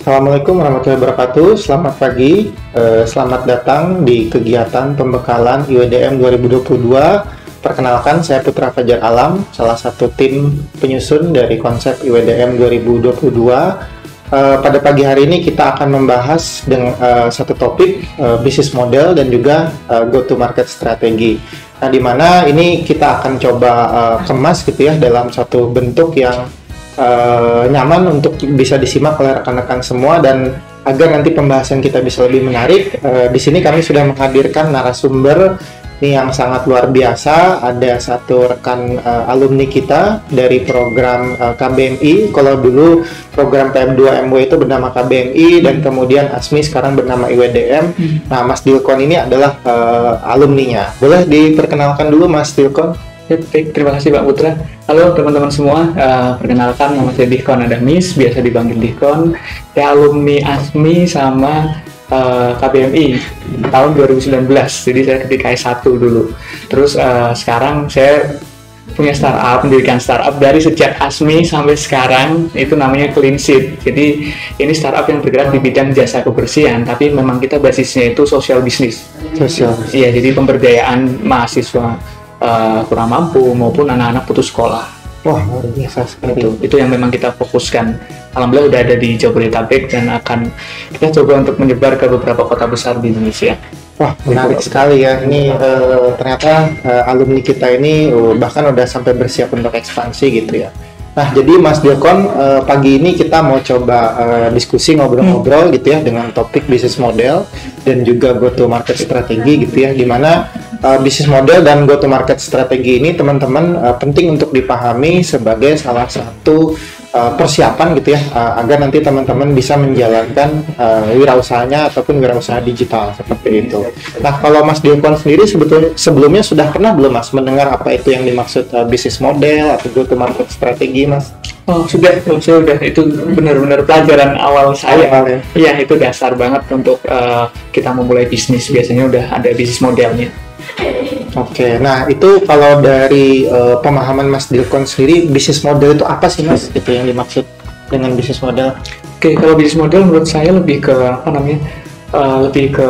Assalamualaikum warahmatullahi wabarakatuh. Selamat pagi. Eh, selamat datang di kegiatan pembekalan IWDM 2022. Perkenalkan, saya Putra Fajar Alam, salah satu tim penyusun dari konsep IWDM 2022. Eh, pada pagi hari ini kita akan membahas dengan eh, satu topik bisnis model dan juga go to market strategi. Nah, di mana ini kita akan coba kemas gitu ya dalam satu bentuk yang eh, nyaman untuk bisa disimak oleh rekan-rekan semua dan agar nanti pembahasan kita bisa lebih menarik. eh, di sini kami sudah menghadirkan narasumber ini yang sangat luar biasa. Ada satu rekan eh, alumni kita dari program eh, KBMI. Kalau dulu program PM2MW itu bernama KBMI dan kemudian ASMI sekarang bernama IWDM. Nah, Mas Dilkon ini adalah eh, alumninya. Boleh diperkenalkan dulu Mas Dilkon? Ya, baik, terima kasih Pak Putra. Halo teman-teman semua, Eh, perkenalkan nama saya Dihkon Adamis, biasa dipanggil Dihkon. Saya alumni ASMI sama eh, KBMI tahun 2019, jadi saya ketika S1 dulu. Terus eh, sekarang saya punya startup, mendirikan startup dari sejak ASMI sampai sekarang itu namanya Clean Sheet. Jadi ini startup yang bergerak di bidang jasa kebersihan, tapi memang kita basisnya itu social business. Sosial. Iya, jadi pemberdayaan mahasiswa eh, kurang mampu maupun anak-anak putus sekolah. Wah, luar biasa sekali. Itu, itu yang memang kita fokuskan. Alhamdulillah udah ada di Jabodetabek dan akan kita coba untuk menyebar ke beberapa kota besar di Indonesia. Wah, menarik sekali ya. Ini eh, ternyata eh, alumni kita ini oh, bahkan udah sampai bersiap untuk ekspansi gitu ya. Nah, jadi Mas Dilkon eh, pagi ini kita mau coba eh, diskusi ngobrol-ngobrol gitu ya dengan topik bisnis model dan juga go to market strategi gitu ya. Di mana eh, bisnis model dan go to market strategi ini teman-teman eh, penting untuk dipahami sebagai salah satu eh, persiapan gitu ya eh, agar nanti teman-teman bisa menjalankan eh, wirausahanya ataupun wirausaha digital seperti itu. Nah, kalau Mas Dilkon sendiri sebetulnya sebelumnya sudah pernah belum Mas mendengar apa itu yang dimaksud eh, bisnis model atau go to market strategi Mas? Oh sudah, saya udah itu benar-benar pelajaran awal saya. Awal ya. Iya itu dasar banget untuk eh, kita memulai bisnis. Biasanya udah ada bisnis modelnya. Oke, nah itu kalau dari eh, pemahaman Mas Dilkon sendiri bisnis model itu apa sih Mas? Itu yang dimaksud dengan bisnis model? Oke, kalau bisnis model menurut saya lebih ke apa namanya? eh, lebih ke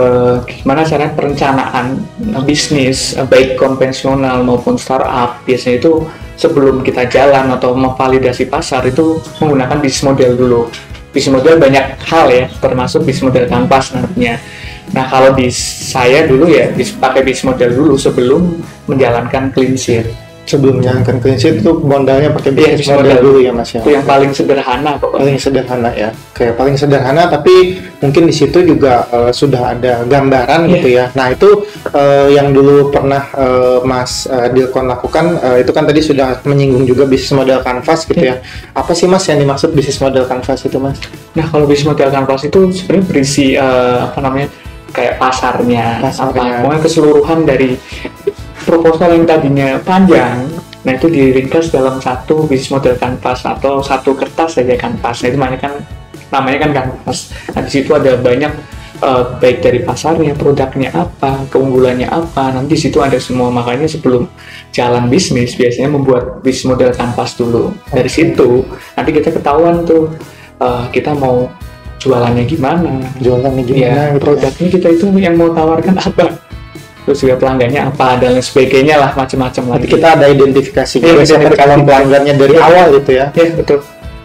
gimana caranya perencanaan bisnis eh, baik konvensional maupun startup biasanya itu sebelum kita jalan atau memvalidasi pasar itu menggunakan bisnis model dulu. Bisnis model banyak hal ya, termasuk bisnis model kanvas nantinya. Nah kalau di saya dulu ya bis- pakai bisnis model dulu sebelum menjalankan clean sheet. Sebelum menjalankan clean sheet itu modalnya pakai Iya, bisnis bisnis model, model. dulu ya Mas ya? Itu yang paling sederhana pokoknya. paling sederhana ya. Oke, paling sederhana tapi mungkin di situ juga eh, sudah ada gambaran Iya. gitu ya. Nah, itu eh, yang dulu pernah eh, Mas eh, Dilkon lakukan eh, itu kan tadi sudah menyinggung juga bisnis model kanvas gitu Iya. ya. Apa sih Mas yang dimaksud bisnis model kanvas itu Mas? Nah, kalau bisnis model kanvas itu sebenarnya berisi eh, apa namanya kayak pasarnya, Pasarnya. apa pokoknya keseluruhan dari proposal yang tadinya panjang, nah itu diringkas dalam satu bisnis model kanvas atau satu kertas saja kanvas. Nah, itu namanya kan namanya kan kanvas. Nah, di situ ada banyak eh, baik dari pasarnya, produknya apa, keunggulannya apa. Nanti di situ ada semua. Makanya sebelum jalan bisnis biasanya membuat bisnis model kanvas dulu. Dari situ nanti kita ketahuan tuh eh, kita mau jualannya gimana, Jualannya gimana ya gitu. produknya kita itu yang mau tawarkan apa, terus juga pelanggannya apa dan lain sebagainya lah macam-macam lagi. kita ada identifikasi Iya, juga identifikasi. calon pelanggannya dari Iya. awal gitu ya. Ya betul.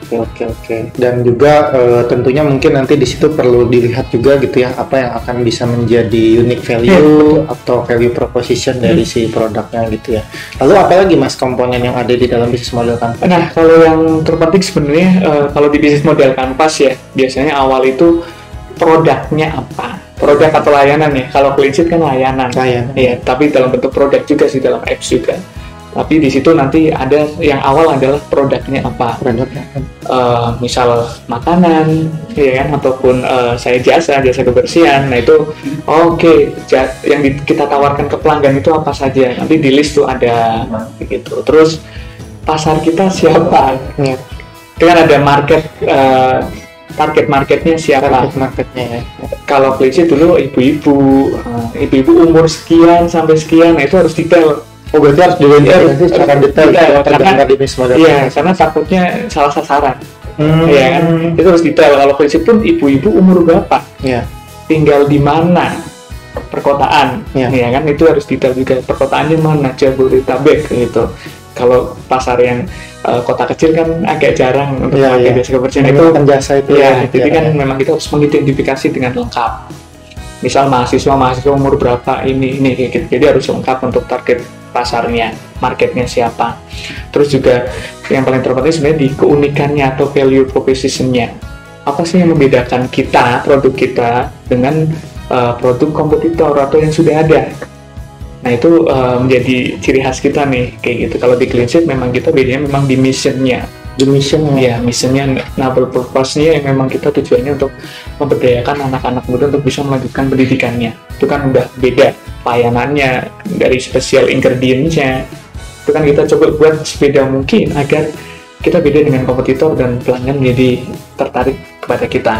Oke oke oke. Dan juga eh, tentunya mungkin nanti di situ perlu dilihat juga gitu ya apa yang akan bisa menjadi unique value Iya, betul. atau value proposition dari si produknya gitu ya. Lalu apalagi mas komponen yang ada di dalam bisnis model kanvas? Nah kalau yang terpenting sebenarnya eh, kalau di bisnis model kanvas ya biasanya awal itu produknya apa, produk atau layanan ya. Kalau clean sheet kan layanan. Layanan. Iya, tapi dalam bentuk produk juga sih dalam apps juga. Tapi di situ nanti ada yang awal adalah produknya apa. Produknya eh, misal makanan, ya kan, ataupun eh, saya jasa, jasa kebersihan. Nah itu oke, ja- yang di- kita tawarkan ke pelanggan itu apa saja. Nanti di list tuh ada begitu. Terus pasar kita siapa? Itu kan ada market eh, target marketnya siapa? Target marketnya ya. Kalau klise dulu ibu-ibu, ibu-ibu umur sekian sampai sekian, nah itu harus detail. Oh berarti harus Iya, dilihat secara detail iya, ya, karena- di Iya, karena takutnya salah sasaran. Hmm. ya kan itu harus detail kalau prinsip pun ibu-ibu umur berapa Ya. tinggal di mana perkotaan Ya. ya kan itu harus detail juga perkotaannya mana Jabodetabek gitu kalau pasar yang eh, kota kecil kan agak jarang untuk Ya, pakai ya. jasa kebersihan Itu kan jasa itu ya ya. jadi kan ya. memang kita harus mengidentifikasi dengan lengkap misal mahasiswa mahasiswa umur berapa ini ini gitu jadi harus lengkap untuk target pasarnya marketnya siapa. Terus juga yang paling terpenting sebenarnya di keunikannya atau value propositionnya. Apa sih yang membedakan kita produk kita dengan uh, produk kompetitor atau yang sudah ada? Nah itu uh, menjadi ciri khas kita nih kayak gitu. Kalau di clean memang kita bedanya memang di missionnya The mission ya misalnya noble purpose-nya yang memang kita tujuannya untuk memberdayakan anak-anak muda untuk bisa melanjutkan pendidikannya. Itu kan udah beda layanannya dari special ingredients-nya. Itu kan kita coba buat sepeda mungkin agar kita beda dengan kompetitor dan pelanggan menjadi tertarik kepada kita.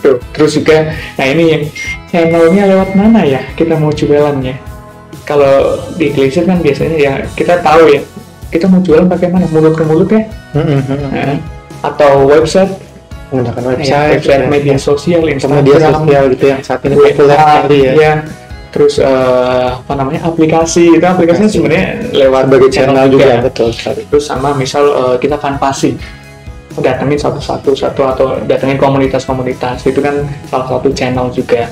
Itu terus juga nah ini yang channelnya lewat mana ya? Kita mau jualannya. Kalau di Glacier kan biasanya ya kita tahu ya kita mau jualan pakai mana mulut ke mulut ya Hmm, hmm, hmm. Nah, atau website, menggunakan ya, website, website ya. media sosial, Instagram, media sosial gitu yang saat ini populer sekali ya. ya. Terus eh, apa namanya aplikasi itu aplikasinya Aplikasi. sebenarnya lewat Sebagai channel juga betul sekali. Terus sama misal eh, kita kanvasing datengin satu-satu satu atau datengin komunitas-komunitas itu kan salah satu channel juga.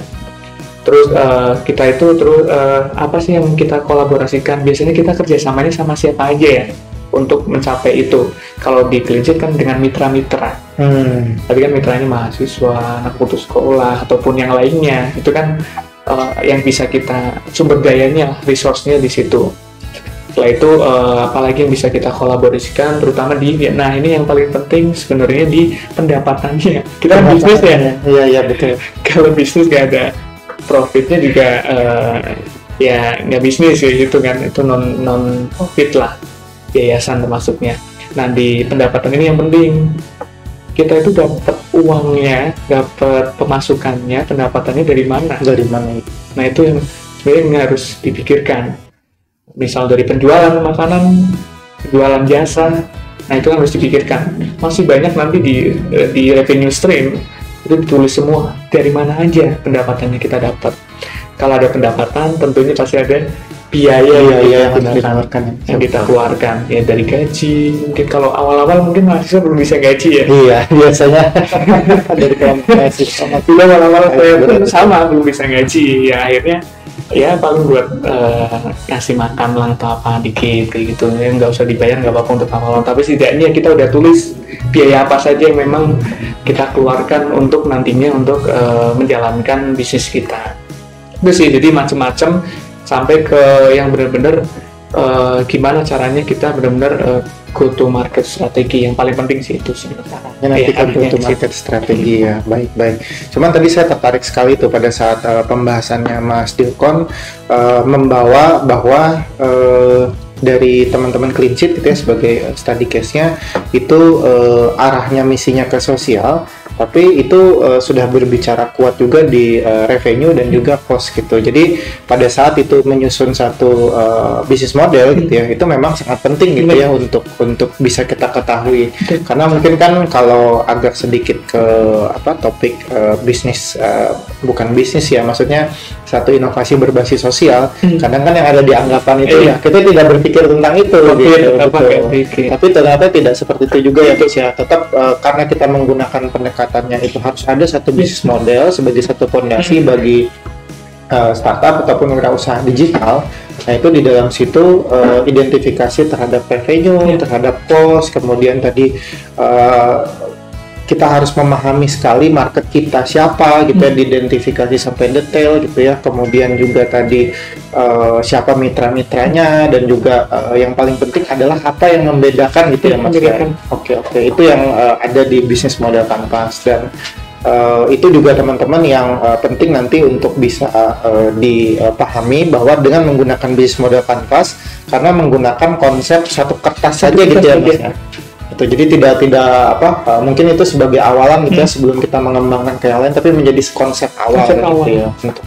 Terus eh, kita itu terus eh, apa sih yang kita kolaborasikan? Biasanya kita kerjasamanya sama siapa aja ya untuk mencapai itu. Kalau di Cleansheet kan dengan mitra-mitra Hmm. tapi kan mitranya mahasiswa, anak putus sekolah ataupun yang lainnya itu kan uh, yang bisa kita sumber dayanya, resource-nya di situ. Setelah itu uh, apalagi yang bisa kita kolaborasikan terutama di nah ini yang paling penting sebenarnya di pendapatannya. Kita kan bisnis ya. Iya iya betul. Kalau bisnis nggak ada profitnya juga uh, ya nggak bisnis ya gitu kan itu non non profit lah yayasan termasuknya. Nah di pendapatan ini yang penting kita itu dapat uangnya, dapat pemasukannya, pendapatannya dari mana? Dari mana? Nah itu yang sebenarnya harus dipikirkan. Misal dari penjualan makanan, penjualan jasa, nah itu kan harus dipikirkan. Masih banyak nanti di di revenue stream itu ditulis semua dari mana aja pendapatannya kita dapat. Kalau ada pendapatan, tentunya pasti ada biaya Iya yang iya kita yang harus gunakan dikeluarkan. yang kita keluarkan ya dari gaji mungkin kalau awal-awal mungkin mahasiswa belum bisa gaji ya Iya biasanya dari mahasiswa. Dulu awal-awal saya pun Betul. sama belum bisa gaji ya akhirnya ya paling buat eh, ngasih makan lah atau apa dikit kayak gitu ya nggak usah dibayar nggak apa-apa untuk awal tapi setidaknya kita udah tulis biaya apa saja yang memang kita keluarkan untuk nantinya untuk eh, menjalankan bisnis kita itu sih jadi macam-macam sampai ke yang benar-benar eh, gimana caranya kita benar-benar eh, go to market strategi yang paling penting sih itu sebenarnya Ya, nanti Ya, kan untuk ke situ. market strategi ya baik baik. Cuman tadi saya tertarik sekali tuh pada saat eh, pembahasannya Mas Dilkon eh, membawa bahwa eh, dari teman-teman clean sheet gitu ya sebagai eh, study case-nya itu eh, arahnya misinya ke sosial tapi itu eh, sudah berbicara kuat juga di eh, revenue dan juga cost gitu. Jadi pada saat itu menyusun satu eh, bisnis model gitu ya, itu memang sangat penting gitu ya untuk untuk bisa kita ketahui. Karena mungkin kan kalau agak sedikit ke apa topik eh, bisnis eh, bukan bisnis ya, maksudnya satu inovasi berbasis sosial. Hmm. Kadang kan yang ada di anggapan itu Iya. ya kita tidak berpikir tentang itu gitu. betul. pikir. Tapi ternyata tidak seperti itu juga ya Gus ya. Tetap eh, karena kita menggunakan pendekatannya itu harus ada satu bisnis model sebagai satu fondasi Hmm. bagi eh, startup ataupun wirausaha digital. Nah itu di dalam situ eh, identifikasi terhadap revenue, Iya. terhadap cost, kemudian tadi eh, kita harus memahami sekali market kita siapa gitu ya, Hmm. diidentifikasi sampai detail gitu ya. Kemudian juga tadi eh, siapa mitra-mitranya dan juga eh, yang paling penting adalah apa yang membedakan gitu ya Mas. Membedakan. Oke oke itu yang eh, ada di bisnis model kanvas dan eh, itu juga teman-teman yang eh, penting nanti untuk bisa eh, dipahami bahwa dengan menggunakan bisnis model kanvas karena menggunakan konsep satu kertas saja gitu ya Mas ya. Itu jadi tidak tidak apa eh, mungkin itu sebagai awalan gitu ya Hmm. sebelum kita mengembangkan ke yang lain tapi menjadi konsep awal Konsep gitu awal. ya untuk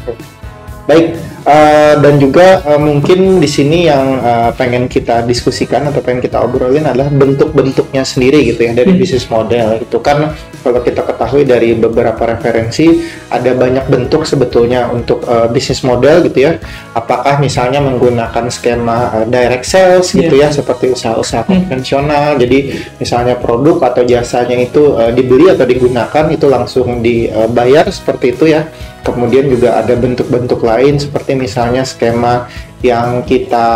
baik Uh, dan juga uh, mungkin di sini yang uh, pengen kita diskusikan atau pengen kita obrolin adalah bentuk-bentuknya sendiri gitu ya dari hmm. bisnis model itu kan kalau kita ketahui dari beberapa referensi ada banyak bentuk sebetulnya untuk uh, bisnis model gitu ya apakah misalnya menggunakan skema uh, direct sales gitu yeah. ya seperti usaha-usaha hmm. konvensional jadi misalnya produk atau jasanya itu uh, dibeli atau digunakan itu langsung dibayar seperti itu ya kemudian juga ada bentuk-bentuk lain seperti misalnya skema yang kita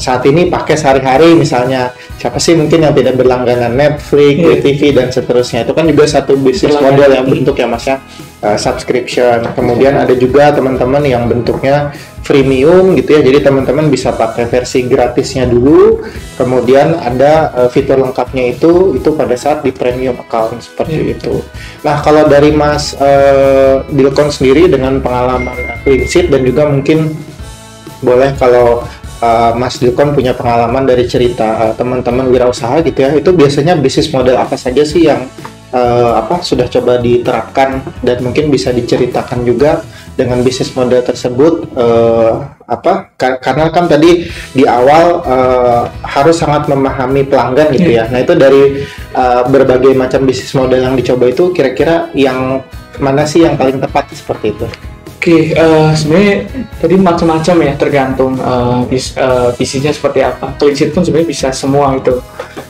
saat ini pakai sehari-hari misalnya siapa sih mungkin yang tidak berlangganan Netflix, yeah. TV dan seterusnya. Itu kan juga satu bisnis model yang bentuk ya mas ya. Uh, subscription. Kemudian ada juga teman-teman yang bentuknya freemium gitu ya. Jadi teman-teman bisa pakai versi gratisnya dulu. Kemudian ada uh, fitur lengkapnya itu itu pada saat di premium account seperti hmm. itu. Nah kalau dari Mas uh, Dilkon sendiri dengan pengalaman sheet dan juga mungkin boleh kalau uh, Mas Dilkon punya pengalaman dari cerita uh, teman-teman wirausaha gitu ya itu biasanya bisnis model apa saja sih yang uh, apa sudah coba diterapkan dan mungkin bisa diceritakan juga dengan bisnis model tersebut uh, apa ka karena kan tadi di awal uh, harus sangat memahami pelanggan gitu yeah. ya. Nah, itu dari uh, berbagai macam bisnis model yang dicoba itu kira-kira yang mana sih yang paling tepat seperti itu? Oke, okay, uh, sebenarnya tadi macam-macam ya tergantung uh, bis, uh, visinya seperti apa. Clean pun sebenarnya bisa semua itu.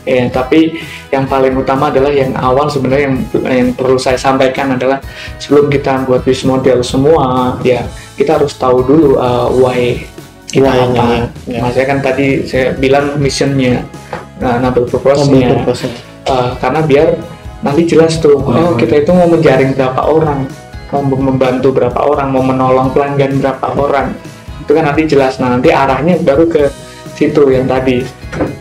Ya, tapi yang paling utama adalah yang awal sebenarnya yang yang perlu saya sampaikan adalah sebelum kita buat bisnis model semua, ya kita harus tahu dulu uh, why kita why apa. Ya. Maksudnya kan tadi saya bilang missionnya, nah, noble purpose-nya. Purpose uh, karena biar nanti jelas tuh, oh kita itu mau menjaring berapa orang mau membantu berapa orang, mau menolong pelanggan berapa orang, itu kan nanti jelas. Nah nanti arahnya baru ke situ yang tadi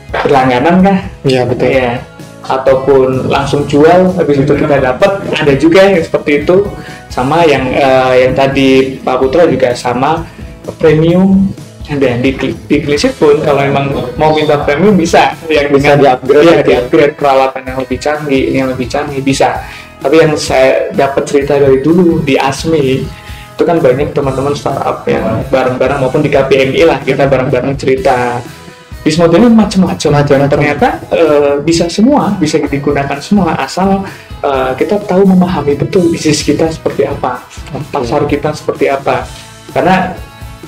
berlangganan kah? Iya betul. Ya. Ataupun langsung jual, habis itu kita dapat. Ada juga yang seperti itu. Sama yang uh, yang tadi Pak Putra juga sama premium dan di, di Klisit pun kalau memang mau minta premium bisa yang bisa di upgrade ya, di upgrade peralatan yang lebih canggih yang lebih canggih bisa tapi yang saya dapat cerita dari dulu di ASMI itu kan banyak teman-teman startup yang bareng-bareng maupun di KPMI lah kita bareng-bareng cerita. Bisnis modelnya macam-macam. Dan ternyata uh, bisa semua bisa digunakan semua asal uh, kita tahu memahami betul bisnis kita seperti apa pasar kita seperti apa. Karena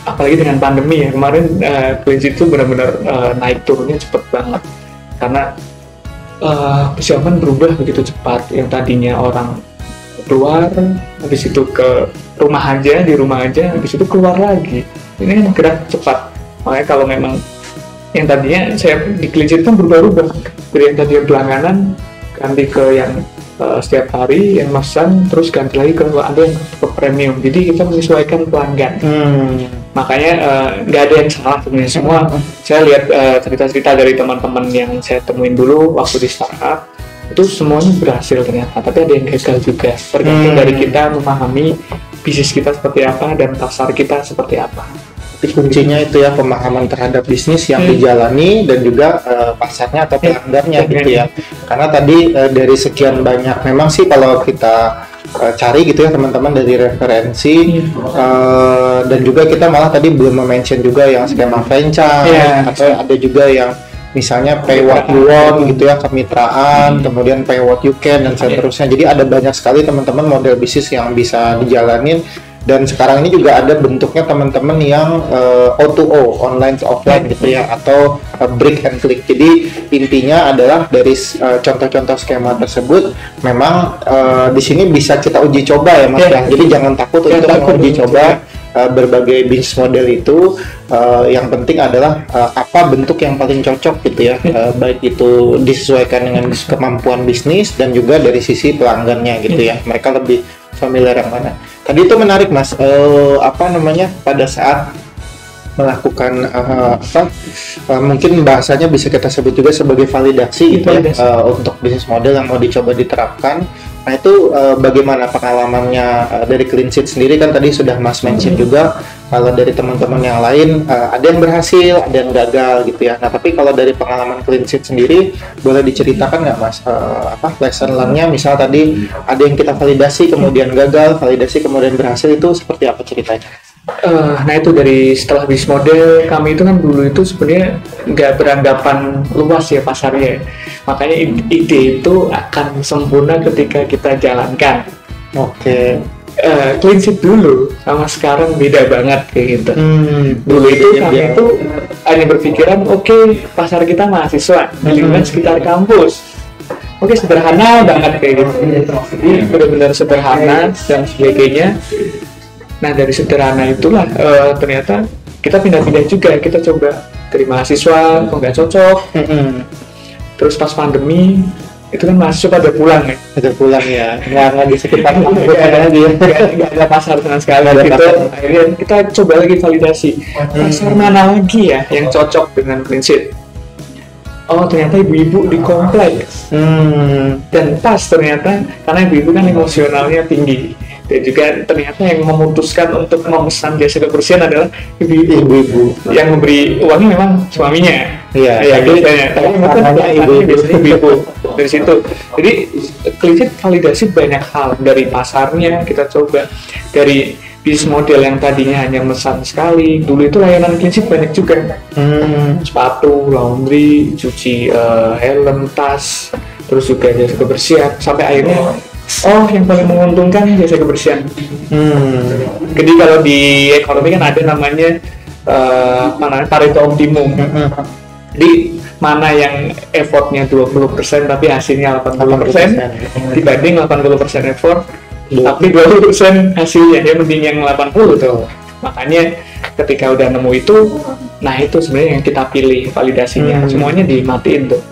apalagi dengan pandemi ya kemarin uh, itu benar-benar uh, naik turunnya cepat banget. Karena uh, zaman berubah begitu cepat. Yang tadinya orang keluar habis itu ke rumah aja di rumah aja habis itu keluar lagi. Ini kan gerak cepat. Makanya kalau memang yang tadinya saya di klincit kan berubah-ubah. Dari yang tadinya berlangganan ganti ke yang uh, setiap hari yang masan terus ganti lagi ke ada yang ke premium. Jadi kita menyesuaikan pelanggan. Hmm. Makanya eh, nggak uh, ada yang salah sebenarnya semua saya lihat uh, cerita-cerita dari teman-teman yang saya temuin dulu waktu di startup itu semuanya berhasil ternyata tapi ada yang gagal juga tergantung hmm. dari kita memahami bisnis kita seperti apa dan pasar kita seperti apa kuncinya itu ya pemahaman terhadap bisnis yang hmm. dijalani dan juga uh, pasarnya atau pelanggannya hmm. gitu ya karena tadi uh, dari sekian banyak memang sih kalau kita uh, cari gitu ya teman-teman dari referensi. Uh, dan juga kita malah tadi belum mention juga yang skema franchise yeah. atau ada juga yang misalnya pay what you want gitu ya kemitraan hmm. kemudian pay what you can dan seterusnya. Jadi ada banyak sekali teman-teman model bisnis yang bisa dijalanin dan sekarang ini juga ada bentuknya teman-teman yang uh, O2O online to offline gitu ya atau uh, break and click. Jadi intinya adalah dari contoh contoh-contoh skema tersebut memang uh, di sini bisa kita uji coba ya mas yeah. ya. Jadi jangan takut ya, untuk takut. uji coba uh, berbagai bisnis model itu. Uh, yang penting adalah uh, apa bentuk yang paling cocok gitu ya uh, baik itu disesuaikan dengan kemampuan bisnis dan juga dari sisi pelanggannya gitu ya. Mereka lebih familiar yang mana. Tadi itu menarik mas, uh, apa namanya pada saat melakukan uh, apa uh, mungkin bahasanya bisa kita sebut juga sebagai validasi gitu ya uh, untuk bisnis model yang mau dicoba diterapkan Nah itu uh, bagaimana pengalamannya uh, dari clean sheet sendiri kan tadi sudah Mas mention hmm. juga kalau dari teman-teman yang lain uh, ada yang berhasil, ada yang gagal gitu ya. Nah tapi kalau dari pengalaman clean sheet sendiri boleh diceritakan nggak Mas uh, apa lesson learn-nya misal tadi ada yang kita validasi kemudian gagal, validasi kemudian berhasil itu seperti apa ceritanya? Eh, nah itu dari setelah bisnis model kami itu kan dulu itu sebenarnya nggak beranggapan luas ya pasarnya makanya ide itu akan sempurna ketika kita jalankan Oke. Eh, clean sheet dulu sama sekarang beda banget kayak gitu Hmm. dulu itu Iya, kami iya. itu hanya berpikiran oke pasar kita mahasiswa di lingkungan Hmm. sekitar kampus oke sederhana banget kayak gitu jadi benar-benar sederhana dan sebagainya nah dari sederhana itulah eh, ternyata kita pindah-pindah juga kita coba dari mahasiswa kok nggak cocok Mm-mm. terus pas pandemi itu kan mahasiswa pada pulang ya Udah pulang ya. Nggak nggak di sekitar kampus Nggak ada dia. nggak- nggak ada pasar sama sekali ada gitu pasar. akhirnya kita coba lagi validasi pasar mana lagi ya yang cocok dengan prinsip oh ternyata ibu-ibu di kompleks Hmm. dan pas ternyata karena ibu-ibu kan emosionalnya tinggi dan juga ternyata yang memutuskan untuk memesan jasa kebersihan adalah Ibu-ibu. yang memberi uangnya memang suaminya Iya, ya tapi biasanya tapi memang kan karena ibu biasanya ibu-ibu dari situ jadi klinik validasi banyak hal dari pasarnya kita coba dari bisnis model yang tadinya hanya mesan sekali dulu itu layanan klinik banyak juga Hmm. sepatu, laundry, cuci eh, helm, tas, terus juga jasa kebersihan sampai akhirnya oh yang paling menguntungkan jasa kebersihan. Hmm. Jadi kalau di ekonomi kan ada namanya eh, apa namanya Pareto optimum. Mm-mm. Jadi mana yang effortnya 20% tapi hasilnya 80%, dibanding 80% effort Dua- tapi 20% hasilnya ya mending yang 80 tuh. Makanya ketika udah nemu itu, nah itu sebenarnya yang kita pilih validasinya. Hmm. Semuanya dimatiin tuh.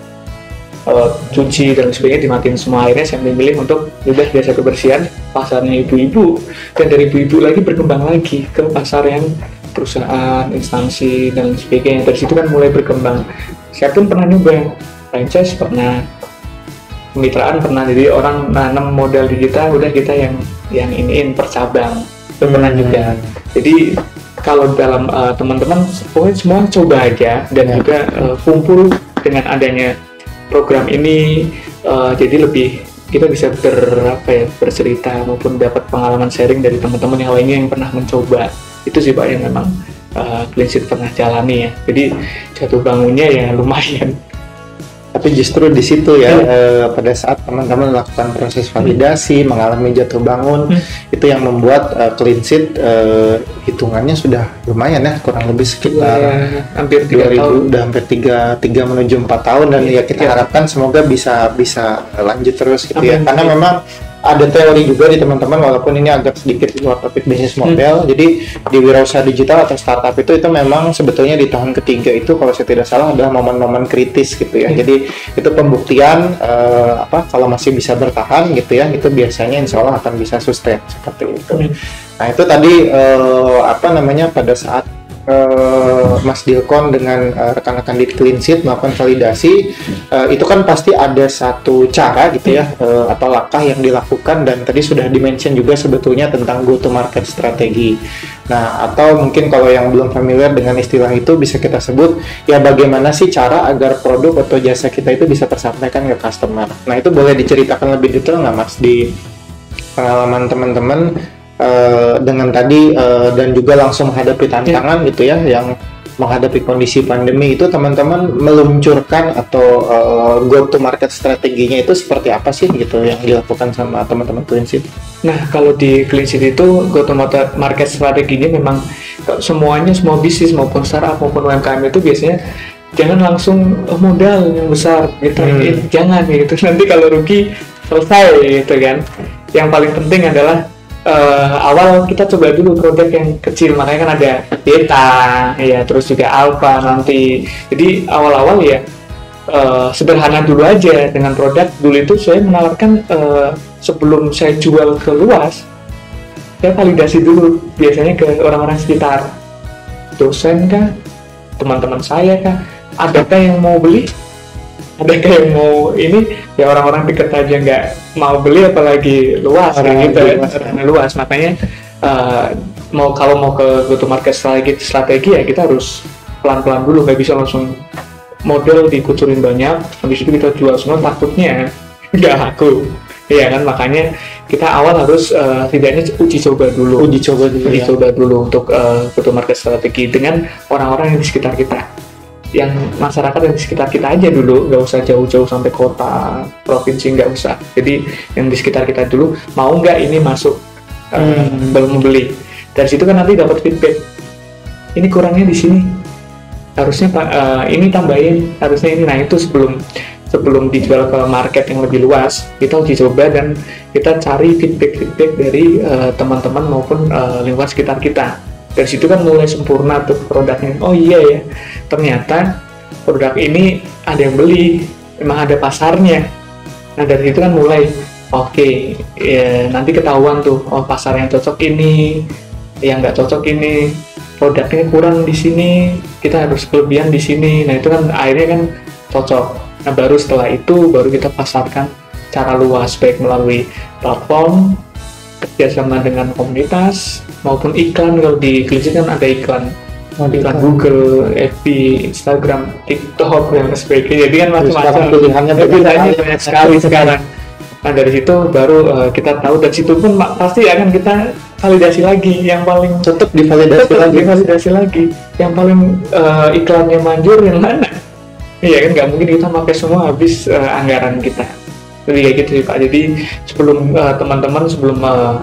Eh, cuci dan sebagainya dimatiin semua akhirnya saya memilih untuk udah biasa kebersihan pasarnya ibu-ibu dan dari ibu-ibu lagi berkembang lagi ke pasar yang perusahaan, instansi dan sebagainya. Dari situ kan mulai berkembang. Saya pun pernah nyoba franchise pernah kemitraan pernah jadi orang nanam modal di kita udah kita yang yang iniin per cabang. Itu pernah Hmm. juga. Jadi kalau dalam uh, teman-teman pokoknya semua coba aja dan Ya. juga uh, kumpul dengan adanya program ini uh, jadi lebih kita bisa ber apa ya bercerita maupun dapat pengalaman sharing dari teman-teman yang lainnya yang pernah mencoba itu sih pak yang memang uh, Clean Sheet pernah jalani ya jadi jatuh bangunnya ya lumayan Tapi justru di situ ya Hmm. eh, pada saat teman-teman melakukan proses validasi, mengalami jatuh bangun, Hmm. itu yang membuat eh, clean sheet eh, hitungannya sudah lumayan ya, kurang lebih sekitar ya, hampir tiga 2000 tahun udah hampir tiga tiga menuju empat tahun dan Iya, ya kita iya. harapkan semoga bisa bisa lanjut terus gitu ya Amin. karena memang ada teori juga di teman-teman walaupun ini agak sedikit di luar topik bisnis Hmm. model jadi di wirausaha digital atau startup itu itu memang sebetulnya di tahun ketiga itu kalau saya tidak salah adalah momen-momen kritis gitu ya Hmm. jadi itu pembuktian eh, apa kalau masih bisa bertahan gitu ya itu biasanya insya Allah akan bisa sustain seperti itu Amin. Nah itu tadi eh, apa namanya pada saat eh, Mas Dilkon dengan eh, rekan-rekan di Clean Sheet melakukan validasi eh, itu kan pasti ada satu cara gitu ya atau langkah yang dilakukan dan tadi sudah dimention juga sebetulnya tentang go to market strategi. Nah atau mungkin kalau yang belum familiar dengan istilah itu bisa kita sebut ya bagaimana sih cara agar produk atau jasa kita itu bisa tersampaikan ke customer. Nah itu boleh diceritakan lebih detail nggak Mas di pengalaman teman-teman eh, dengan tadi eh, dan juga langsung menghadapi tantangan gitu ya yang menghadapi kondisi pandemi itu teman-teman meluncurkan atau eh, go to market strateginya itu seperti apa sih gitu yang dilakukan sama teman-teman Clean Sheet? Nah, kalau di Clean Sheet itu go to market strateginya memang semuanya semua bisnis maupun startup maupun UMKM itu biasanya jangan langsung oh, modal yang besar gitu. Hmm. Jangan gitu. Nanti kalau rugi selesai gitu kan. Yang paling penting adalah eh, awal kita coba dulu produk yang kecil makanya kan ada beta ya terus juga alpha nanti. Jadi awal-awal ya eh, sederhana dulu aja dengan produk. Dulu itu saya menawarkan eh, sebelum saya jual ke luas saya validasi dulu biasanya ke orang-orang sekitar. Dosen kah? Teman-teman saya kah? Adakah yang mau beli adakah yang mau ini ya orang-orang deket aja nggak mau beli apalagi luas Orang kayak gitu ya. luas, ya. Luas. Makanya eh, mau kalau mau ke go to market strategi, strategi ya kita harus pelan-pelan dulu. Nggak bisa langsung model dikucurin banyak habis itu kita jual semua takutnya nggak laku. Iya kan? Makanya kita awal harus uh, setidaknya uji coba dulu. Uji coba dulu uji ya. coba dulu untuk uh, go to market strategi dengan orang-orang yang di sekitar kita yang masyarakat yang di sekitar kita aja dulu nggak usah jauh-jauh sampai kota provinsi nggak usah. Jadi yang di sekitar kita dulu mau nggak ini masuk uh, Hmm. belum membeli. Dari situ kan nanti dapat feedback ini kurangnya di sini. Harusnya Pak eh, ini tambahin harusnya ini. Nah itu sebelum sebelum dijual ke market yang lebih luas kita uji coba dan kita cari feedback feedback dari eh, teman-teman maupun eh, lingkungan sekitar kita dari situ kan mulai sempurna tuh produknya. Oh iya ya ternyata produk ini ada yang beli memang ada pasarnya. Nah dari situ kan mulai oke ya, nanti ketahuan tuh oh pasar yang cocok ini yang nggak cocok ini produknya kurang di sini kita harus kelebihan di sini. Nah itu kan akhirnya kan cocok. Nah baru setelah itu baru kita pasarkan cara luas baik melalui platform kerjasama dengan komunitas maupun iklan. Kalau di Glisik kan ada iklan Oh, iklan. Google, FB, Instagram, TikTok dan sebagainya. Jadi kan macam-macam. pilihannya banyak sekali. banyak sekali sekarang. Nah dari situ baru eh, kita tahu. Dari situ pun pasti akan kita validasi lagi yang paling tetap divalidasi Tetap lagi. divalidasi lagi. Yang paling eh, iklannya manjur yang mana? Iya kan nggak mungkin kita pakai semua habis eh, anggaran kita jadi kayak gitu sih pak jadi sebelum eh, teman-teman sebelum eh,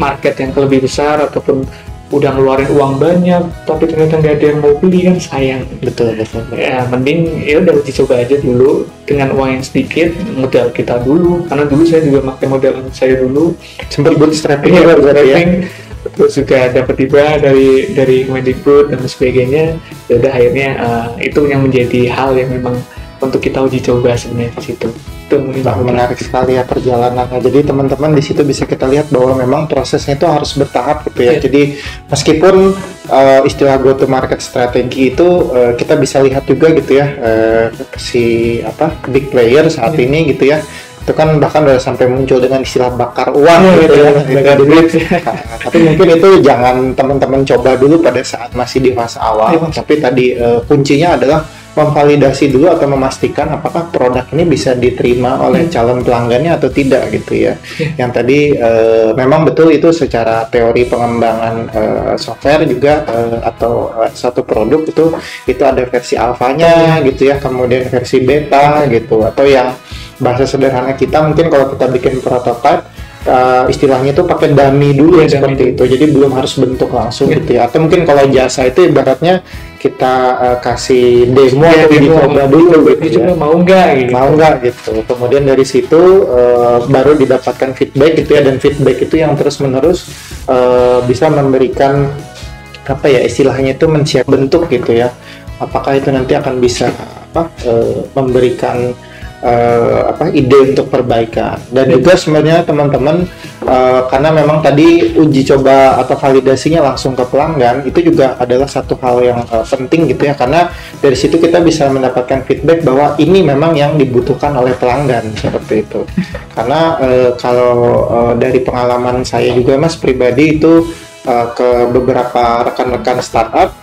market yang lebih besar ataupun udah ngeluarin uang banyak tapi ternyata nggak ada yang mau beli kan sayang. Betul betul, betul. ya mending ya udah uji coba aja dulu. Dengan uang yang sedikit modal kita dulu. Karena dulu saya juga pakai modal saya dulu. Sempat bootstrapping Iya, ya, berarti ya. bootstrapping. terus juga dapat tiba dari dari Kemendikbud dan sebagainya. Ya udah akhirnya eh, itu yang menjadi hal yang memang untuk kita uji coba sebenarnya di situ itu Wah, menarik sekali ya perjalanannya. Jadi teman-teman di situ bisa kita lihat bahwa memang prosesnya itu harus bertahap gitu ya. Iya. Jadi meskipun uh, istilah go to market strategi itu uh, kita bisa lihat juga gitu ya uh, si apa big player saat Iya. ini gitu ya. Itu kan bahkan udah sampai muncul dengan istilah bakar uang Iya, gitu ya. Bakar Jadi, duit. Nah, tapi mungkin itu jangan teman-teman coba dulu pada saat masih di fase awal. Iya. Tapi tadi uh, kuncinya adalah memvalidasi dulu atau memastikan apakah produk ini bisa diterima oleh calon pelanggannya atau tidak gitu ya. Yang tadi eh, memang betul itu secara teori pengembangan eh, software juga eh, atau satu produk itu itu ada versi alfanya gitu ya, kemudian versi beta gitu atau yang bahasa sederhana kita mungkin kalau kita bikin prototype eh, istilahnya itu pakai dummy dulu Iya, seperti dummy itu. Jadi belum harus bentuk langsung Iya. gitu ya. Atau mungkin kalau jasa itu ibaratnya kita eh, kasih demo Iya, atau demo. dicoba dulu gitu Ini ya. coba mau nggak gitu Mau nggak gitu. Kemudian dari situ eh, baru didapatkan feedback gitu ya dan feedback itu yang terus menerus eh, bisa memberikan apa ya istilahnya itu men-share bentuk gitu ya. Apakah itu nanti akan bisa apa eh, memberikan eh, apa ide untuk perbaikan dan Ya. juga sebenarnya teman-teman eh, karena memang tadi uji coba atau validasinya langsung ke pelanggan itu juga adalah satu hal yang eh, penting gitu ya karena dari situ kita bisa mendapatkan feedback bahwa ini memang yang dibutuhkan oleh pelanggan seperti itu karena eh, kalau eh, dari pengalaman saya juga mas pribadi itu ke beberapa rekan-rekan startup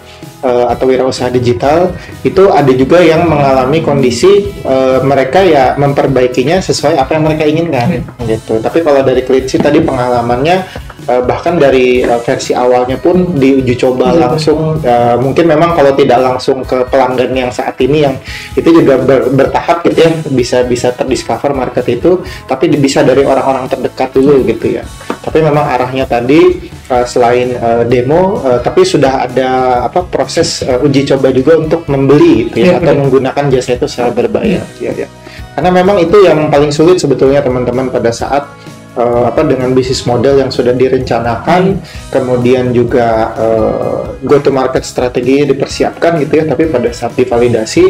eh, atau wirausaha digital itu ada juga yang mengalami kondisi eh, mereka ya memperbaikinya sesuai apa yang mereka inginkan gitu. Tapi kalau dari Klitsi tadi pengalamannya eh, bahkan dari eh, versi awalnya pun diuji coba Iya, langsung eh, mungkin memang kalau tidak langsung ke pelanggan yang saat ini yang itu juga ber- bertahap gitu ya bisa bisa terdiscover market itu tapi bisa dari orang-orang terdekat dulu gitu ya. Tapi memang arahnya tadi uh, selain uh, demo, uh, tapi sudah ada apa proses uh, uji coba juga untuk membeli gitu ya Iya, atau menggunakan jasa itu secara berbayar. Ya, ya. Karena memang itu yang paling sulit sebetulnya teman-teman pada saat uh, apa dengan bisnis model yang sudah direncanakan, kemudian juga uh, go to market strategi dipersiapkan gitu ya, tapi pada saat divalidasi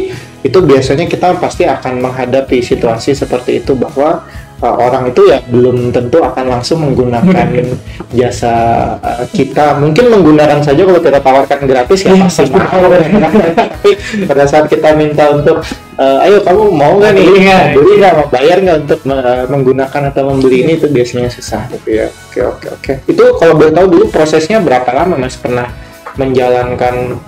itu biasanya kita pasti akan menghadapi situasi seperti itu bahwa uh, orang itu ya belum tentu akan langsung menggunakan jasa uh, kita. Mungkin menggunakan saja kalau kita tawarkan gratis ya Iya, pasti pasti. mau tapi pada saat kita minta untuk uh, ayo kamu mau nggak nih? Beli nggak? beli nggak? Mau bayar nggak untuk uh, menggunakan atau membeli ini? Itu biasanya susah gitu ya. Oke oke oke. Itu kalau boleh tahu dulu prosesnya berapa lama mas pernah menjalankan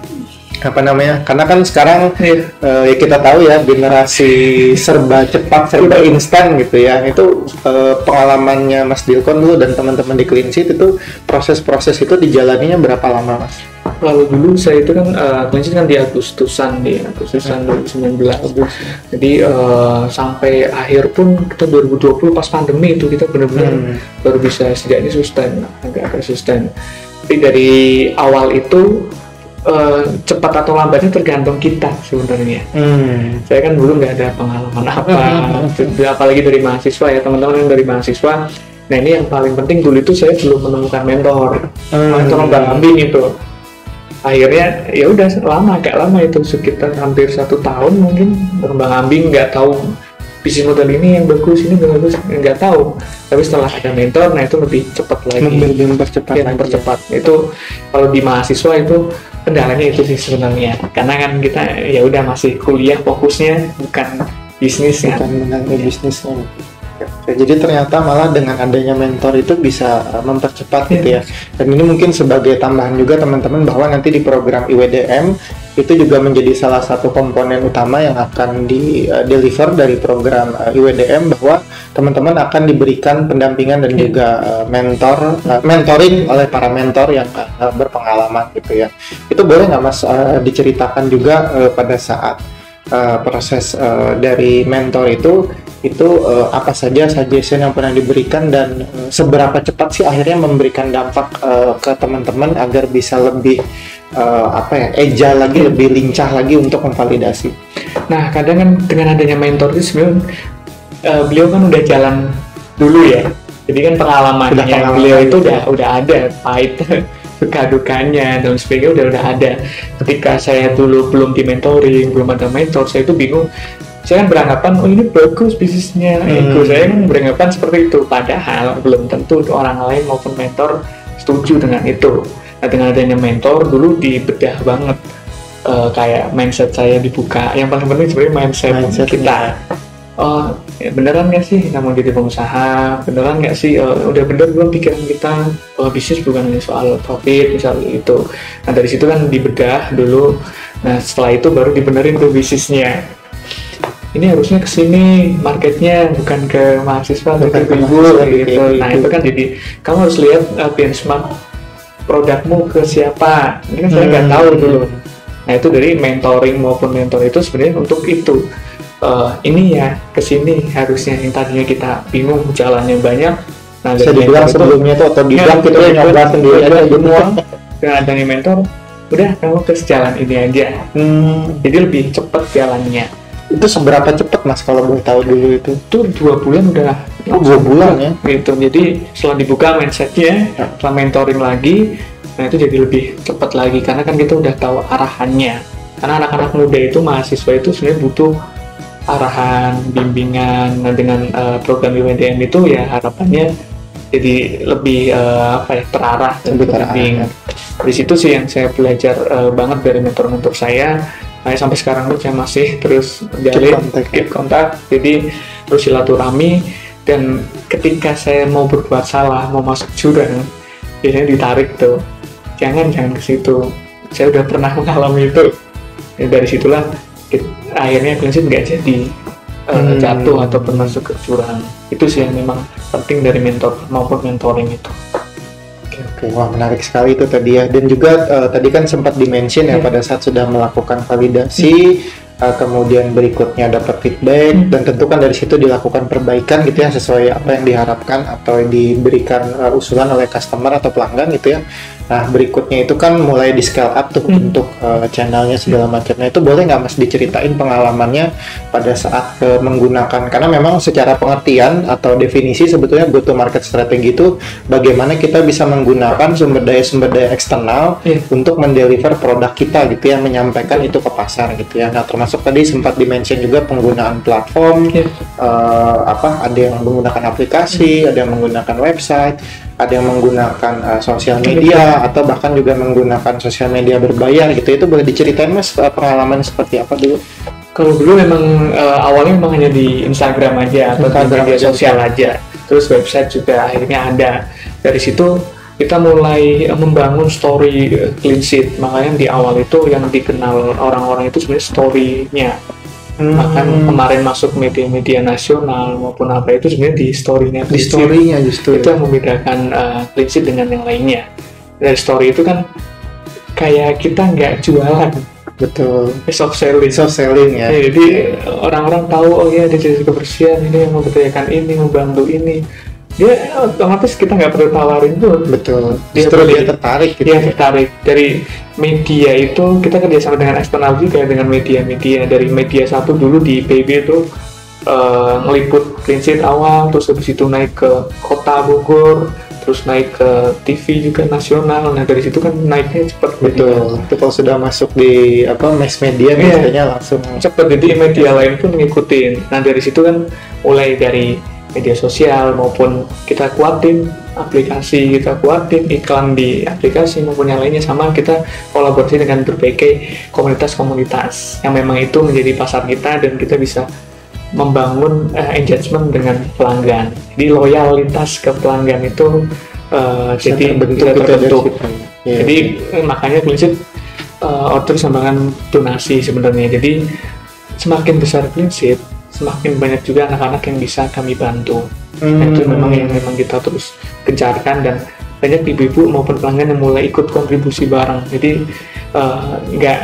apa namanya karena kan sekarang Iya. eh, ya kita tahu ya generasi serba cepat serba instan gitu ya itu eh, pengalamannya Mas Dilkon dulu dan teman-teman di Clean Sheet itu proses-proses itu dijalaninya berapa lama Mas? Kalau dulu saya itu kan uh, cleansheet kan di Agustusan di Agustusan 2019. Jadi eh, sampai akhir pun kita 2020 pas pandemi itu kita benar-benar Hmm. baru bisa setidaknya sustain agak-agak sustain. Tapi dari awal itu eh, cepat atau lambatnya tergantung kita sebenarnya. Hmm. Saya kan dulu nggak ada pengalaman apa, apalagi dari mahasiswa ya teman-teman yang dari mahasiswa. Nah ini yang paling penting dulu itu saya belum menemukan mentor, Hmm. mentor membimbing itu. Akhirnya ya udah lama, agak lama itu sekitar hampir satu tahun mungkin terbang ambing nggak tahu bisnis model ini yang bagus ini yang bagus. Nggak tahu. Tapi setelah ada mentor, nah itu lebih cepat lagi. Lebih mempercepat ya, mempercepat. Itu kalau di mahasiswa itu kendalanya itu sih sebenarnya. Karena kan kita ya udah masih kuliah fokusnya bukan bisnis kan. Bukan menangani bisnisnya. Oke, jadi ternyata malah dengan adanya mentor itu bisa uh, mempercepat gitu ya. Dan ini mungkin sebagai tambahan juga teman-teman bahwa nanti di program IWDM itu juga menjadi salah satu komponen utama yang akan di uh, deliver dari program uh, IWDM bahwa teman-teman akan diberikan pendampingan dan juga uh, mentor uh, mentoring oleh para mentor yang uh, berpengalaman gitu ya. Itu boleh nggak Mas uh, diceritakan juga uh, pada saat uh, proses uh, dari mentor itu itu uh, apa saja suggestion yang pernah diberikan dan uh, seberapa cepat sih akhirnya memberikan dampak uh, ke teman-teman agar bisa lebih uh, apa ya agile lagi lebih lincah lagi untuk memvalidasi. nah kadang kan dengan adanya mentor itu sebenarnya eh, beliau kan udah jalan dulu ya. Jadi kan pengalamannya Udah pengalaman. beliau itu udah udah ada pahit suka dukanya dan sebagainya udah udah ada. Ketika saya dulu belum di mentoring belum ada mentor saya itu bingung. Saya kan beranggapan oh ini bagus bisnisnya. Hmm. ego saya kan beranggapan seperti itu. Padahal belum tentu orang lain maupun mentor setuju dengan itu dengan adanya mentor dulu dibedah banget. Eh, kayak mindset saya dibuka. Yang paling penting sebenarnya mindset, Mindset, kita. oh ya beneran nggak sih kita mau jadi pengusaha? Beneran nggak sih? Eh, udah bener belum pikiran kita? Bahwa bisnis bukan soal profit misal itu. Nah dari situ kan dibedah dulu. Nah setelah itu baru dibenerin tuh bisnisnya. Ini harusnya ke sini marketnya bukan ke mahasiswa tapi ke ibu gitu. gitu. Nah itu kan jadi kamu harus lihat uh, benchmark produkmu ke siapa. Ini kan saya nggak Hmm. tahu dulu. Nah itu dari mentoring maupun mentor itu sebenarnya untuk itu. Uh, ini ya ke sini harusnya yang tadinya kita bingung jalannya banyak. Nah Bisa dari dibilang mentor itu- sebelumnya itu otodidak Ya, gitu ya betul, nyoba betul. sendiri Iya, aja gitu. semua. dengan adanya mentor udah kamu ke jalan ini aja Hmm, jadi lebih cepat jalannya itu seberapa cepat Mas kalau boleh tahu dulu itu? itu dua bulan udah Oh, dua bulan ya. gitu jadi setelah dibuka mindsetnya Ya. setelah mentoring lagi nah itu jadi lebih cepat lagi karena kan kita udah tahu arahannya karena anak-anak muda itu mahasiswa itu sebenarnya butuh arahan bimbingan nah, dengan eh, program UMDM itu ya harapannya jadi lebih eh, apa ya terarah dan Lebih terarah, ya. di situ sih yang saya belajar eh, banget dari mentor-mentor saya Nah, sampai sekarang pun saya masih terus menjalin kontak. keep kontak jadi terus silaturahmi dan ketika saya mau berbuat salah mau masuk jurang biasanya ditarik tuh. Jangan jangan ke situ. Saya udah pernah mengalami itu. Ya, dari situlah akhirnya prinsip nggak jadi uh, Hmm. jatuh ataupun masuk ke jurang. Itu sih yang memang penting dari mentor maupun mentoring itu Oke. Wah, menarik sekali itu tadi ya. Dan juga eh, tadi kan sempat dimention ya Iya. pada saat sudah melakukan validasi, eh, kemudian berikutnya dapat feedback Hmm. dan tentu kan dari situ dilakukan perbaikan gitu ya sesuai apa yang diharapkan atau yang diberikan eh, usulan oleh customer atau pelanggan gitu ya. Nah, berikutnya itu kan mulai di scale up tuh Hmm. untuk eh, channelnya segala macam. Nah, itu boleh nggak Mas diceritain pengalamannya pada saat eh, menggunakan karena memang secara pengertian atau definisi sebetulnya go to market strategi itu bagaimana kita bisa menggunakan sumber daya sumber daya eksternal Iya. untuk mendeliver produk kita gitu ya menyampaikan itu ke pasar gitu ya nah termasuk tadi sempat dimention juga penggunaan platform Iya. eh, apa ada yang menggunakan aplikasi ada yang menggunakan website ada yang menggunakan eh, sosial media. atau bahkan juga menggunakan sosial media berbayar gitu. Itu boleh diceritain mas eh, pengalaman seperti apa dulu? Kalau dulu memang eh, awalnya memang hanya di Instagram aja atau di media sosial aja. Terus website juga akhirnya ada. Dari situ kita mulai membangun story clean sheet. Makanya di awal itu yang dikenal orang-orang itu sebenarnya story-nya Hmm. bahkan kemarin masuk media-media nasional maupun apa itu sebenarnya di story-nya di story-nya justru itu yang membedakan uh, sheet dengan yang lainnya. Dari story itu kan kayak kita nggak jualan. Betul. Soft selling. Soft selling ya. Ya, jadi orang-orang tahu oh ya di sisi kebersihan ini yang memberdayakan ini membantu ini. Dia otomatis kita nggak perlu tawarin pun. Betul. Dia justru dia tertarik gitu dia ya. tertarik. Dari media itu kita kerjasama dengan eksternal juga dengan media-media. Dari media satu dulu di PB itu eh, ngeliput sheet awal terus habis itu naik ke kota Bogor terus naik ke TV juga nasional. Nah dari situ kan naiknya cepat betul. Itu kalau sudah masuk di apa mass media Iya. biasanya langsung cepat. Jadi media lain pun ngikutin. Nah dari situ kan mulai dari media sosial maupun kita kuatin aplikasi kita kuatin iklan di aplikasi maupun yang lainnya sama kita kolaborasi dengan berbagai komunitas-komunitas yang memang itu menjadi pasar kita dan kita bisa membangun eh, engagement dengan pelanggan jadi loyalitas ke pelanggan itu bisa jadi terbentuk bisa gitu dari terbentuk. Iya. jadi eh, makanya prinsip uh, order sambangan donasi sebenarnya. Jadi semakin besar prinsip, semakin banyak juga anak-anak yang bisa kami bantu. Nah, itu Hmm. memang yang memang kita terus kejarkan dan banyak ibu-ibu maupun pelanggan yang mulai ikut kontribusi bareng. Jadi uh, nggak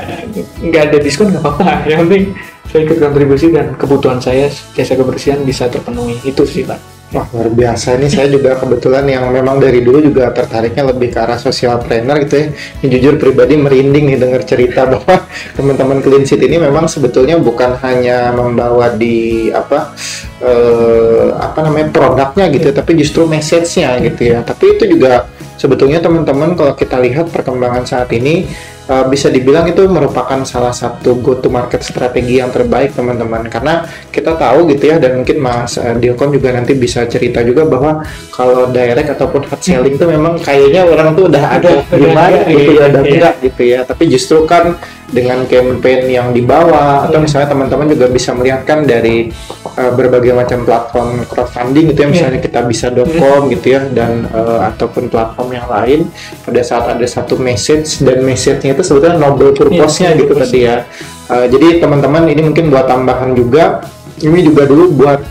nggak ada diskon nggak apa-apa. Yang penting saya ikut kontribusi dan kebutuhan saya jasa kebersihan bisa terpenuhi. Itu sih pak. Wah luar biasa ini saya juga kebetulan yang memang dari dulu juga tertariknya lebih ke arah social planner gitu ya. Ini jujur pribadi merinding nih dengar cerita bahwa teman-teman clean sheet ini memang sebetulnya bukan hanya membawa di apa eh, apa namanya produknya gitu, ya, tapi justru message-nya gitu ya. Tapi itu juga sebetulnya teman-teman kalau kita lihat perkembangan saat ini eh, bisa dibilang itu merupakan salah satu go to market strategi yang terbaik teman-teman karena kita tahu gitu ya dan mungkin Mas eh, Dilkom juga nanti bisa cerita juga bahwa kalau direct ataupun hard selling itu memang kayaknya orang tuh udah ada gimana gitu ya udah iya. enggak gitu ya tapi justru kan dengan campaign yang dibawa atau Iya. misalnya teman-teman juga bisa melihat kan dari eh, berbagai macam platform crowdfunding gitu ya Iya. misalnya kita bisa.com gitu ya dan eh, ataupun platform yang lain pada saat ada satu message dan message-nya itu sebetulnya noble purpose-nya Iya, gitu purpose. tadi ya Eh, jadi teman-teman ini mungkin buat tambahan juga ini juga dulu buat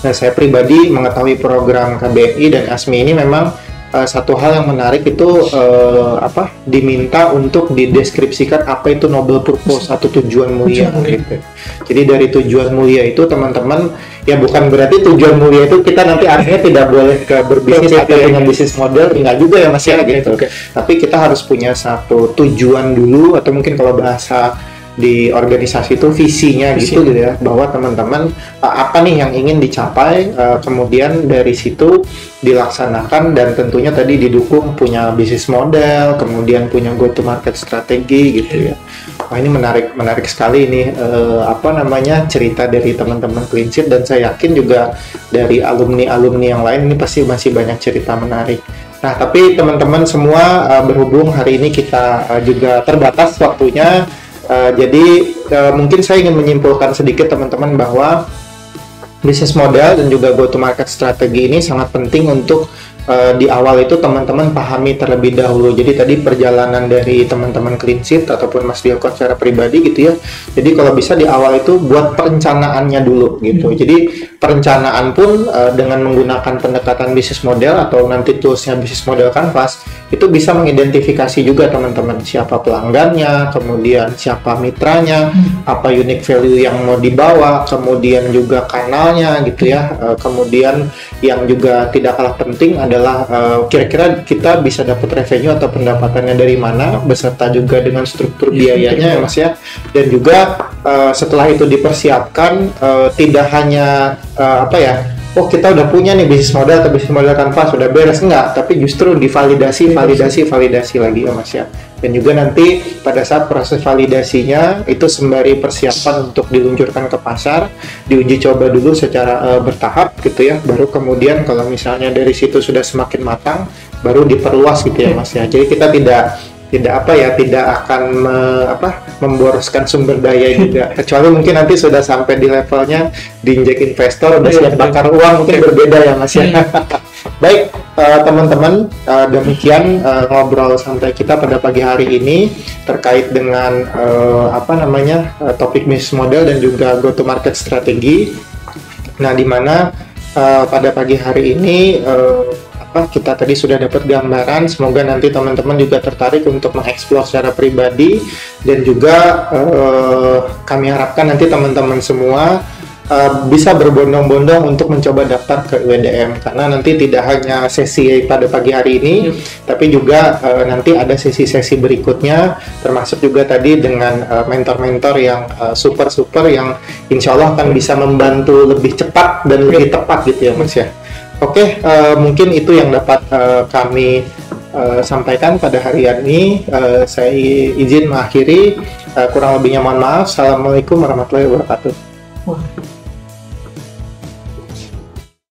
Nah, saya pribadi mengetahui program KBRI dan ASMI ini memang eh, satu hal yang menarik itu eh, apa diminta untuk dideskripsikan apa itu noble purpose atau tujuan mulia gitu. Jadi dari tujuan mulia itu teman-teman ya bukan berarti tujuan mulia itu kita nanti artinya tidak boleh ke berbisnis atau dengan bisnis model enggak juga ya Mas ya gitu. Tapi kita harus punya satu tujuan dulu atau mungkin kalau bahasa di organisasi itu visinya Visi. gitu gitu ya. Bahwa teman-teman uh, apa nih yang ingin dicapai uh, kemudian dari situ dilaksanakan dan tentunya tadi didukung punya bisnis model kemudian punya go to market strategi gitu ya. Wah ini menarik menarik sekali ini uh, apa namanya cerita dari teman-teman sheet. Dan saya yakin juga dari alumni alumni yang lain ini pasti masih banyak cerita menarik. Nah, tapi teman-teman semua uh, berhubung hari ini kita uh, juga terbatas waktunya, uh, jadi uh, mungkin saya ingin menyimpulkan sedikit teman-teman bahwa bisnis model dan juga go to market strategi ini sangat penting untuk uh, di awal itu teman-teman pahami terlebih dahulu. Jadi tadi perjalanan dari teman-teman clean sheet ataupun Mas Dioko secara pribadi gitu ya. Jadi kalau bisa di awal itu buat perencanaannya dulu gitu. Jadi perencanaan pun uh, dengan menggunakan pendekatan bisnis model atau nanti toolsnya bisnis model canvas itu bisa mengidentifikasi juga teman-teman siapa pelanggannya, kemudian siapa mitranya, apa unique value yang mau dibawa, kemudian juga kanalnya gitu ya. Uh, kemudian yang juga tidak kalah penting adalah uh, kira-kira kita bisa dapat revenue atau pendapatannya dari mana beserta juga dengan struktur biayanya ya Mas ya. Dan juga uh, setelah itu dipersiapkan uh, tidak hanya uh, apa ya oh kita udah punya nih bisnis model atau bisnis model kanvas sudah beres enggak tapi justru divalidasi validasi validasi lagi ya mas ya dan juga nanti pada saat proses validasinya itu sembari persiapan untuk diluncurkan ke pasar diuji coba dulu secara eh, bertahap gitu ya. Baru kemudian kalau misalnya dari situ sudah semakin matang baru diperluas gitu ya mas ya. Jadi kita tidak tidak apa ya tidak akan me- apa memboroskan sumber daya juga. Kecuali mungkin nanti sudah sampai di levelnya diinjek investor udah Iya, siap bakar uang mungkin berbeda ya mas ya. Hmm. baik uh, teman-teman, uh, demikian uh, ngobrol santai kita pada pagi hari ini terkait dengan uh, apa namanya uh, topik bisnis model dan juga go to market strategi. Nah, di mana uh, pada pagi hari ini uh, apa kita tadi sudah dapat gambaran. Semoga nanti teman-teman juga tertarik untuk mengeksplor secara pribadi dan juga uh, kami harapkan nanti teman-teman semua uh, bisa berbondong-bondong untuk mencoba daftar ke UNDM karena nanti tidak hanya sesi pada pagi hari ini hmm. tapi juga uh, nanti ada sesi-sesi berikutnya termasuk juga tadi dengan mentor mentor-mentor yang super-super uh, yang insya Allah akan bisa membantu lebih cepat dan lebih tepat gitu ya Mas ya. Oke okay, uh, mungkin itu yang dapat uh, kami uh, sampaikan pada hari ini. Uh, saya izin mengakhiri. Uh, kurang lebihnya mohon maaf. Assalamualaikum warahmatullahi wabarakatuh Wah.